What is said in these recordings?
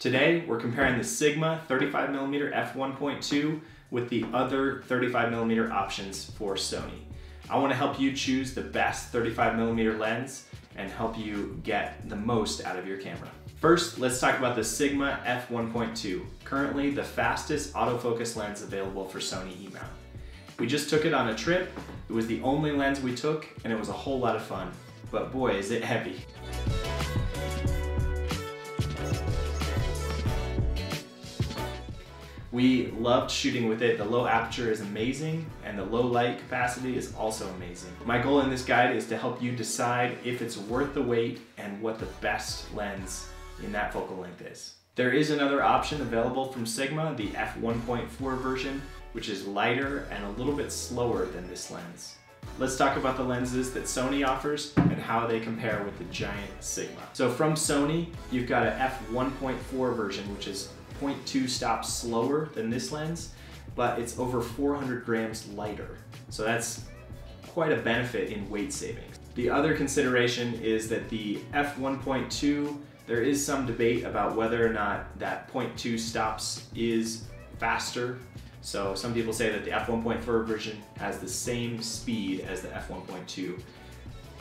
Today, we're comparing the Sigma 35mm f1.2 with the other 35mm options for Sony. I wanna help you choose the best 35mm lens and help you get the most out of your camera. First, let's talk about the Sigma f1.2, currently the fastest autofocus lens available for Sony E-mount. We just took it on a trip, it was the only lens we took, and it was a whole lot of fun. But boy, is it heavy. We loved shooting with it. The low aperture is amazing and the low light capacity is also amazing. My goal in this guide is to help you decide if it's worth the wait and what the best lens in that focal length is. There is another option available from Sigma, the f1.4 version, which is lighter and a little bit slower than this lens. Let's talk about the lenses that Sony offers and how they compare with the giant Sigma. So from Sony, you've got a f1.4 version, which is 0.2 stops slower than this lens, but it's over 400 grams lighter. So that's quite a benefit in weight savings. The other consideration is that the f1.2, there is some debate about whether or not that 0.2 stops is faster. So some people say that the f1.4 version has the same speed as the f1.2.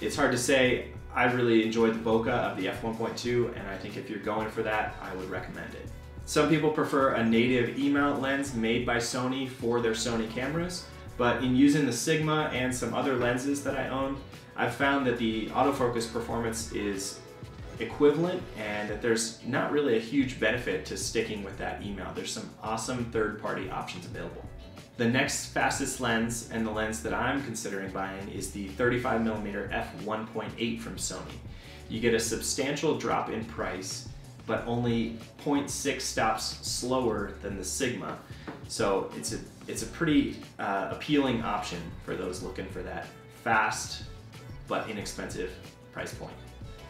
It's hard to say. I really enjoyed the bokeh of the f1.2 and I think if you're going for that, I would recommend it. Some people prefer a native E-mount lens made by Sony for their Sony cameras, but in using the Sigma and some other lenses that I own, I've found that the autofocus performance is equivalent and that there's not really a huge benefit to sticking with that E-mount. There's some awesome third-party options available. The next fastest lens and the lens that I'm considering buying is the 35mm f1.8 from Sony. You get a substantial drop in price but only 0.6 stops slower than the Sigma. So it's a, it's a pretty uh, appealing option for those looking for that fast but inexpensive price point.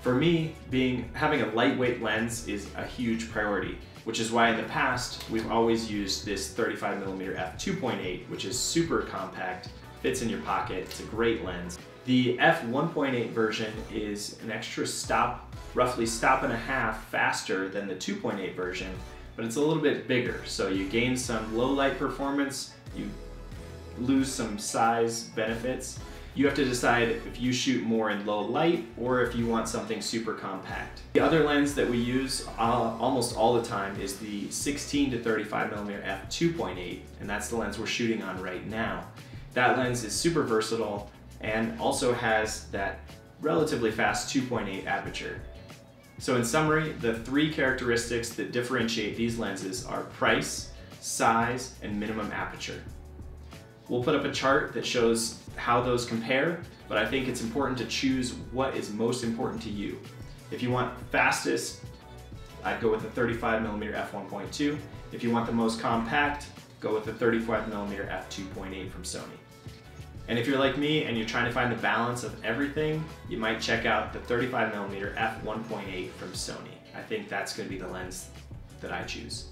For me, being having a lightweight lens is a huge priority, which is why in the past we've always used this 35mm f2.8, which is super compact, fits in your pocket, it's a great lens. The f1.8 version is an extra stop roughly stop and a half faster than the 2.8 version, but it's a little bit bigger. So you gain some low light performance, you lose some size benefits. You have to decide if you shoot more in low light or if you want something super compact. The other lens that we use uh, almost all the time is the 16 to 35 millimeter f2.8, and that's the lens we're shooting on right now. That lens is super versatile and also has that relatively fast 2.8 aperture. So in summary, the three characteristics that differentiate these lenses are price, size, and minimum aperture. We'll put up a chart that shows how those compare, but I think it's important to choose what is most important to you. If you want fastest, I'd go with the 35mm f1.2. If you want the most compact, go with the 35mm f2.8 from Sony. And if you're like me and you're trying to find the balance of everything, you might check out the 35mm f1.8 from Sony. I think that's gonna be the lens that I choose.